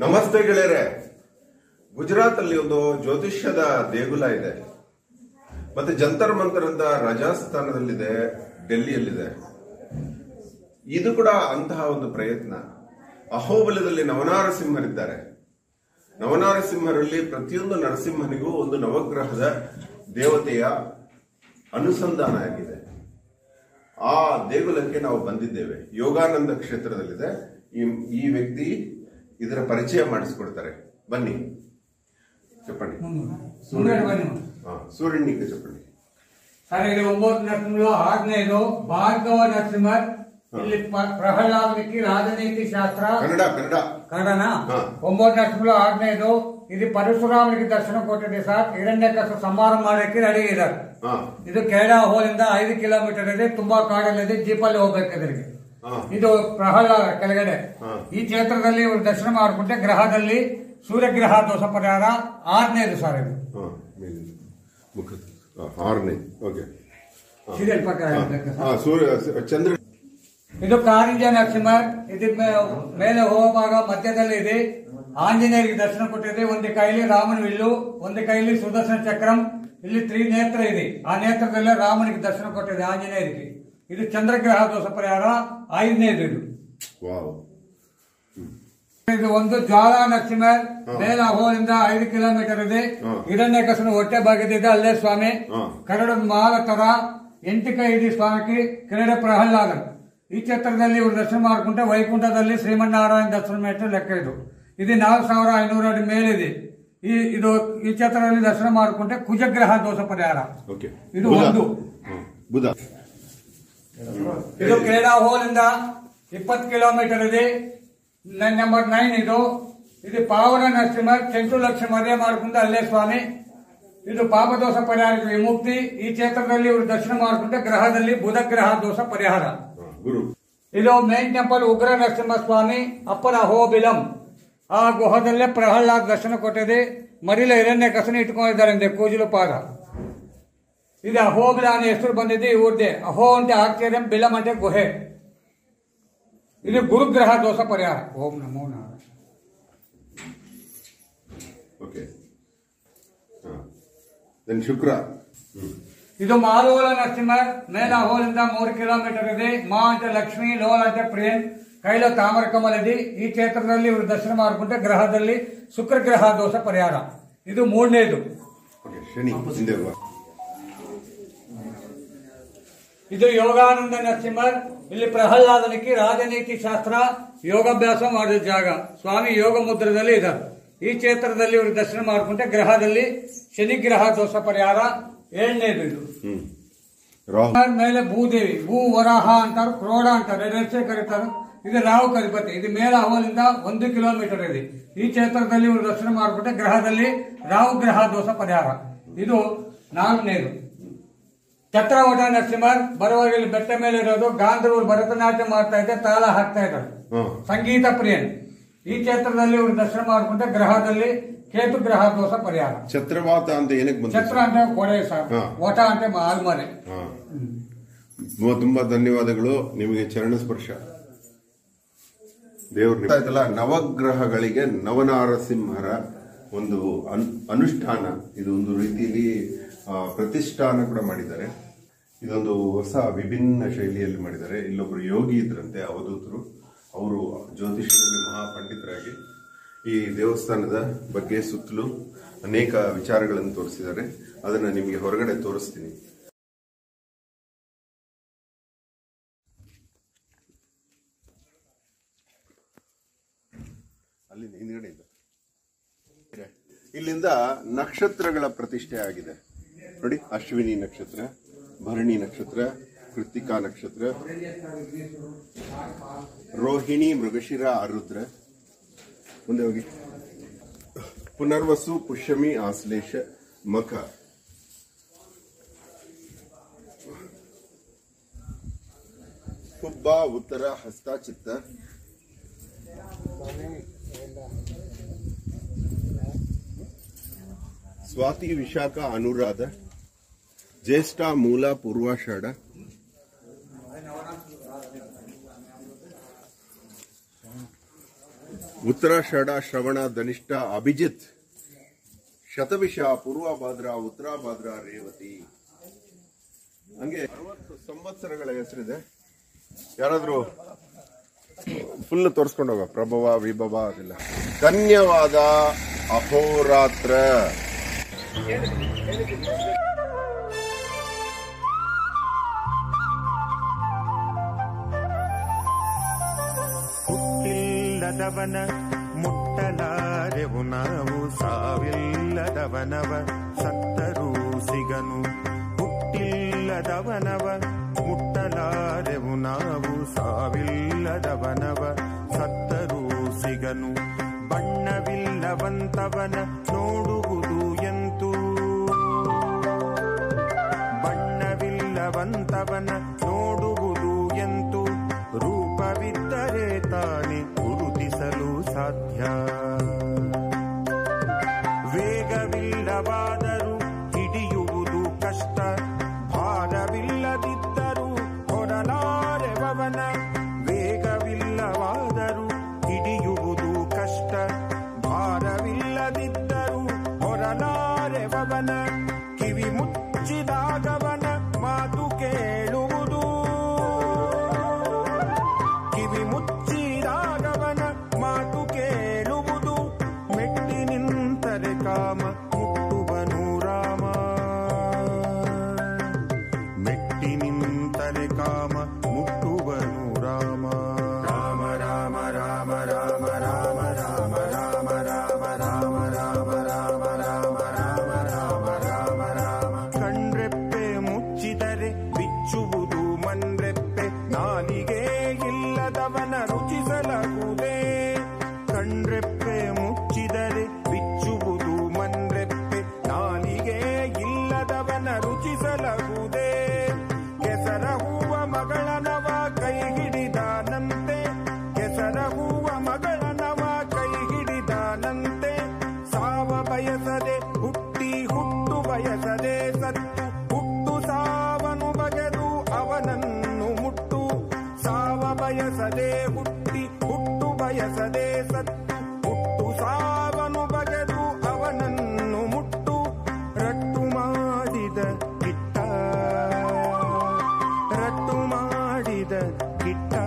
ನಮಸ್ತೆ ಗೆಳೆಯರೆ. ಗುಜರಾತ್ ಅಲ್ಲಿ ಒಂದು ಜ್ಯೋತಿಷ್ಯದ ದೇಗುಲ ಇದೆ. ಮತ್ತೆ ಜಂತರ್ ಮಂತರ್ ಅಂತ ರಾಜಸ್ಥಾನದಲ್ಲಿದೆ, ಡೆಲ್ಲಿಯಲ್ಲಿದೆ. ಇದು ಕೂಡ ಅಂತಹ ಒಂದು ಪ್ರಯತ್ನ. ಅಹೋಬಲದಲ್ಲಿ ನವನಾರಸಿಂಹರಿದ್ದಾರೆ. ನವನಾರಸಿಂಹರಲ್ಲಿ ಪ್ರತಿಯೊಂದು ನರಸಿಂಹನಿಗೂ ಒಂದು ನವಗ್ರಹದ ದೇವತೆಯ ಅನುಸಂಧಾನ ಆಗಿದೆ. ಆ ದೇಗುಲಕ್ಕೆ ನಾವು ಬಂದಿದ್ದೇವೆ. ಯೋಗಾನಂದ ಕ್ಷೇತ್ರದಲ್ಲಿದೆ. ಈ ವ್ಯಕ್ತಿ ಇದರ ಪರಿಚಯ ಮಾಡಿಸ್ಕೊಡ್ತಾರೆ ಬನ್ನಿ చెప్పండి ಮುಂದೆ ಬನ್ನಿ ಹಾ ಸೂರ್ಯನಿಗೆ చెప్పండి ಸರ್ ಇಲ್ಲಿ ಒಂಬತ್ತು ನರಸಿಂಹರು ಆರನೇದು ಭಾರ್ಗವ ನರಸಿಂಹ ಇಲ್ಲಿ ಪ- ಪ್ರಹ್ಲಾದನಿಗೆ ರಾಜನೀತಿ ಶಾಸ್ತ್ರ ಕನ್ನಡ ಕನ್ನಡ ಕನ್ನಡನ ಹಾ. ಒಂಬತ್ತು ನರಸಿಂಹರು ಆರನೇದು ಇದು ಪರಶುರಾಮನಿಗೆ ದರ್ಶನ ಕೊಟ್ಟಿದೆ ಸರ್ ಹಿರಣ್ಯಕಸ ಸಂಹಾರ ಮಾಡೋಕ್ಕೆ ರೆಡಿ ಇದ್ದಾರೆ ಹಾ ಇದು ಕೇರಳ ಹೋಲಿಂದ ಐದು ಕಿಲೋಮೀಟರ್ ಇದೆ ತುಂಬಾ ಕಾಡಲ್ಲಿದೆ ಜೀಪಲ್ಲಿ ಹೋಗ್ಬೇಕು ಇದರಿಗೆ ಹಾ ಇದು ಪ್ರಹ್ಲಾದ ಕೆಳಗಡೆ. ಈ ಕ್ಷೇತ್ರದಲ್ಲಿ ಇವರು ದರ್ಶನ ಮಾಡಿಕೊಂಡ್ರೆ ಗ್ರಹದಲ್ಲಿ ಸೂರ್ಯಗ್ರಹ ದೋಷ ಪರಿಹಾರ ಆರನೇದು ಸರ್ ಇದು. ಆರನೇ. ಓಕೆ. ಸೀರಿಯಲ್ ಪ್ರಕಾರ ಸೂರ್ಯ ಚಂದ್ರ ಇದು ಕಾರಿಂಜ ನರಸಿಂಹ ಇದು ಮೇ- ಮೇಲೆ ಹೋಗುವಾಗ ಮಧ್ಯದಲ್ಲಿ ಇದೆ. ಆಂಜನೇಯರಿಗೆ ದರ್ಶನ ಕೊಟ್ಟಿದೆ. ಒಂದು ಕೈಲಿ ರಾಮನ ವಿಲ್ಲು ಒಂದು ಕೈಲಿ ಸುದರ್ಶನ ಚಕ್ರಂ. ಇಲ್ಲಿ ತ್ರಿನೇತ್ರ ಇದೆ. ಆ ನೇತ್ರದಲ್ಲೇ ರಾಮನಿಗೆ ದರ್ಶನ ಕೊಟ್ಟಿದೆ ಆಂಜನೇಯರಿಗೆ. ಇದು ಚಂದ್ರಗ್ರಹ ದೋಷ ಪರಿಹಾರ ಐದನೇದು ಇದು. ಇದು ಒಂದು ಜ್ವಾಲ ನರಸಿಂಹ ಮೇಲ ಹೋಲಿಂದ ಐದು ಕಿಲೋಮೀಟರ್ ಇದೆ. ಇದನ್ನೇ ಕಸನು ಹೊಟ್ಟೆ ಭಾಗದಿದೆ ಅಲ್ಲೇ ಸ್ವಾಮಿ. ಕರಡು ಮಾಲಕರ ಮಾಲ ತರ ಎಂಟು ಕೈ ಇದೆ ಸ್ವಾಮಿಗೆ ಕನ್ನಡ ಪ್ರಹ್ಲಾದನ್ ಈ ಕ್ಷೇತ್ರದಲ್ಲಿ ಇವರು ದರ್ಶನ ಮಾಡಿಕೊಂಡ್ರೆ ವೈಕುಂಠದಲ್ಲಿ ಶ್ರೀಮನ್ನಾರಾಯಣ ದರ್ಶನ ಮೇಟ್ರೆ ಲೆಕ್ಕ ಇದು. ಇದು ನಾಲ್ಕು ಸಾವಿರ ಐನೂರು ಅಡಿ ಮೇಲಿದೆ. ಈ ಇದು ಈ ಕ್ಷೇತ್ರದಲ್ಲಿ ದರ್ಶನ ಮಾಡಿಕೊಂಡ್ರೆ ಕುಜಗ್ರಹ ದೋಷ ಪರಿಹಾರ. ಇದು ಒಂದು. ಬುಧ. ಇದು ಕೇಡಾ ಹೋಲಿಂದ ಇಪ್ಪತ್ತು ಕಿಲೋಮೀಟರ್ ಇದೆ. ನಂಬರ್ ನೈನ್ ಇದು. ಇದು ಪಾವನ ನರಸಿಂಹ ಚೆಂಟು ಲಕ್ಷ ಮದುವೆ ಮಾಡಿಕೊಂಡು ಅಲ್ಲೇ ಸ್ವಾಮಿ ಇದು ಪಾಪದೋಷ ಪರಿಹಾರ ವಿಮುಕ್ತಿ. ಈ ಕ್ಷೇತ್ರದಲ್ಲಿ ಇವರು ದರ್ಶನ ಮಾಡಿಕೊಂಡ್ರೆ ಗ್ರಹದಲ್ಲಿ ಬುಧ ಗ್ರಹ ದೋಷ ಪರಿಹಾರ. ಇದು ಮೇನ್ ಟೆಂಪಲ್ ಉಗ್ರ ನರಸಿಂಹ ಸ್ವಾಮಿ ಅಪ್ಪನ ಅಹೋಬಿಲಂ. ಆ ಗುಹದಲ್ಲೇ ಪ್ರಹ್ಲಾದ್ ದರ್ಶನ ಕೊಟ್ಟಿದೆ. ಮರಿಲ ಎರಡನೇ ಕಸನ ಇಟ್ಕೊಂಡಿದ್ದಾರೆ ಕೂಜಲು ಪಾದ. ಇದು ಅಹೋಬಿಲ ಅನ್ನೋ ಹೆಸರು ಬಂದಿದೆ ಇವ್ರದ್ದೆ ಅಹೋ ಅಂತ ಆಶ್ಚರ್ಯ ಬಿಲಂ అంటే ಗುಹೆ. ಇದು ಗುರುಗ್ರಹ ದೋಷ ಪರಿಹಾರ. ಓಂ ನಮೋ ನಾರಾಯಣ. ಓಕೆ ಶುಕ್ರ. ಇದು ಮಾಲೋಲ ನರಸಿಂಹ ಮೇಲ ಹೋಲಿಂದ ಮೂರು ಕಿಲೋಮೀಟರ್ ಇದೆ. ಮಾ ಅಂತ ಲಕ್ಷ್ಮಿ ಲೋಲ ಅಂತ ಪ್ರೇಮ್ ಕೈಲ ತಾಮರ ಕಮಲ ಇದೆ ಈ ಕ್ಷೇತ್ರದಲ್ಲಿ ಇವರು ದರ್ಶನ ಮಾಡಿಕೊಂಡ್ರೆ ಗ್ರಹದಲ್ಲಿ ಶುಕ್ರ ಗ್ರಹ ದೋಷ ಪರಿಹಾರ. ಇದು ಮೂರನೇದು. ಶನಿ ಇದು ಯೋಗಾನಂದ ನರಸಿಂಹರ್ ಇಲ್ಲಿ ಪ್ರಹ್ಲಾದನಕ್ಕೆ ರಾಜನೀತಿ ಶಾಸ್ತ್ರ ಯೋಗಾಭ್ಯಾಸ ಮಾಡಿದ ಜಾಗ. ಸ್ವಾಮಿ ಯೋಗ ಮುದ್ರದಲ್ಲಿ ಇದ್ದಾರೆ. ಈ ಕ್ಷೇತ್ರದಲ್ಲಿ ಇವರು ದರ್ಶನ ಮಾಡಿಕೊಂಡ್ರೆ ಗ್ರಹದಲ್ಲಿ ಶನಿ ಗ್ರಹ ದೋಷ ಪರಿಹಾರ ಏಳನೇದು ಇದು ಮೇಲೆ ಭೂದೇವಿ ಭೂ ವರಾಹ ಅಂತಾರೆ ಕ್ರೋಡ ಅಂತಾರೆ ನರ್ಸೆ ಕರೀತಾರೆ. ಇದು ರಾಹು ಕರಿಪತಿ ಇದು ಮೇಲ ಹವಲಿಂದ ಒಂದು ಕಿಲೋಮೀಟರ್ ಇದೆ. ಈ ಕ್ಷೇತ್ರದಲ್ಲಿ ಇವರು ದರ್ಶನ ಮಾಡ್ಕೊಂಡೆ ಗ್ರಹದಲ್ಲಿ ರಾಹು ಗ್ರಹ ದೋಷ ಪರಿಹಾರ. ಇದು ನಾಲ್ಕನೇದು. ಚಕ್ರವಟ ನರಸಿಂಹರ್ ಬರುವಾಗ ಇಲ್ಲಿ ಬೆಟ್ಟ ಮೇಲೆ ಇರೋದು ಗಾಂಧರ್ವರು ಭರತನಾಟ್ಯ ಮಾಡ್ತಾ ಇದ್ದೆ ತಾಳ ಹಾಕ್ತಾ ಇದ್ದಾರೆ. ಸಂಗೀತ ಪ್ರಿಯನ್. ಈ ಕ್ಷೇತ್ರದಲ್ಲಿ ಇವರು ದರ್ಶನ ಮಾಡಿಕೊಂಡ ಗ್ರಹದಲ್ಲಿ ಕೇತು ಗ್ರಹ ದೋಷ ಪರಿಹಾರ. ಛತ್ರವಾತ ಅಂತ ಏನಕ್ಕೆ ಛತ್ರ ಅಂತ ಕೊಡೆ ಸರ್. ಓಟ ಅಂತ ಹಾ. ತುಂಬಾ ಧನ್ಯವಾದಗಳು. ನಿಮಗೆ ಚರಣ ಸ್ಪರ್ಶ. ದೇವ್ರ ಆಯ್ತಲ್ಲ ನವಗ್ರಹಗಳಿಗೆ ನವನಾರಸಿಂಹರ ಒಂದು ಅನ್- ಅನುಷ್ಠಾನ. ಇದು ಒಂದು ರೀತಿಯಲ್ಲಿ ಪ್ರತಿಷ್ಠಾನ ಕೂಡ ಮಾಡಿದ್ದಾರೆ. ಇದೊಂದು ಹೊಸ ವಿಭಿನ್ನ ಶೈಲಿಯಲ್ಲಿ ಮಾಡಿದ್ದಾರೆ. ಇಲ್ಲೊಬ್ಬರು ಯೋಗಿ ಇದ್ರಂತೆ, ಅವಧೂತರು. ಅವರು ಜ್ಯೋತಿಷ್ಯದಲ್ಲಿ ಮಹಾಪಂಡಿತರಾಗಿ ಈ ದೇವಸ್ಥಾನದ ಬಗ್ಗೆ ಸುತ್ತಲೂ ಅನೇಕ ವಿಚಾರಗಳನ್ನು ತೋರಿಸಿದ್ದಾರೆ. ಅದನ್ನು ನಿಮಗೆ ಹೊರಗಡೆ ತೋರಿಸ್ತೀನಿ. ಅಲ್ಲಿ ಹಿಂದ್ಗಡೆ ಇದೆ. ಇಲ್ಲಿಂದ ನಕ್ಷತ್ರಗಳ ಪ್ರತಿಷ್ಠೆ ಆಗಿದೆ. ನೋಡಿ, ಅಶ್ವಿನಿ ನಕ್ಷತ್ರ, ಭರಣಿ ನಕ್ಷತ್ರ ಕೃತಿಕಾ ನಕ್ಷತ್ರ, ರೋಹಿಣಿ, ಮೃಗಶಿರ, ಆರುದ್ರ. ಮುಂದೆ ಹೋಗಿ. ಪುನರ್ವಸು, ಪುಷ್ಯಮಿ, ಆಶ್ಲೇಷ, ಮಖ. ಹುಬ್ಬ, ಉತ್ತರ, ಹಸ್ತ, ಚಿತ್ತ. ಸ್ವಾತಿ, ವಿಶಾಖ, ಅನುರಾಧ. ಜ್ಯೇಷ್ಠ ಮೂಲ ಪೂರ್ವಾಷಾಢ. ಉತ್ತರಾಷಾಢ ಶ್ರವಣ ಧನಿಷ್ಠ ಅಭಿಜಿತ್. ಶತವಿಷ ಪೂರ್ವಭಾದ್ರ ಉತ್ತರಾಭಾದ್ರ ರೇವತಿ. ಹಂಗೆ ಅರವತ್ತು ಸಂವತ್ಸರಗಳ ಹೆಸರಿದೆ. ಯಾರಾದರೂ ಫುಲ್ ತೋರಿಸ್ಕೊಂಡು ಹೋಗ. ಪ್ರಭವ, ವಿಭವ ಅದೆಲ್ಲ. ಧನ್ಯವಾದ ಅಹೋರಾತ್ರ. ಹುಟ್ಟಿಲ್ಲದವನ ಮುಟ್ಟಲಾರೆವು ನಾವು ಸಾವಿಲ್ಲದವನವ, ಸತ್ತರೂ ಸಿಗನು. ಹುಟ್ಟಿಲ್ಲದವನವ ಮುಟ್ಟಲಾರೆವು ನಾವು ಸಾವಿಲ್ಲದವನವ, ಸತ್ತರೂ ಸಿಗನು. ಬಣ್ಣವಿಲ್ಲವಂತವನ ನೋಡುವುದು ಎಂತೂ? ಬಣ್ಣವಿಲ್ಲವಂತವನ ನೋಡುವುದು ಎಂತೂ? ರೂಪವಿದ್ದರೆ ತಾನೆ ಸಾಧ್ಯ ವೇಗವಿಲ್ಲವಾದ Savannah ಬಯಸದೆ ಹುಟ್ಟಿ, ಹುಟ್ಟು ಬಯಸದೆ ಸತ್ತು. ಹುಟ್ಟು ಸಾವನು ಬಗೆದು ಅವನನ್ನು ಮುಟ್ಟು, ರಟ್ಟು ಮಾಡಿದ ಕಿಟ್ಟ. ರಟ್ಟು ಮಾಡಿದ ಕಿಟ್ಟ.